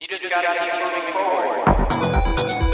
You just gotta keep moving forward.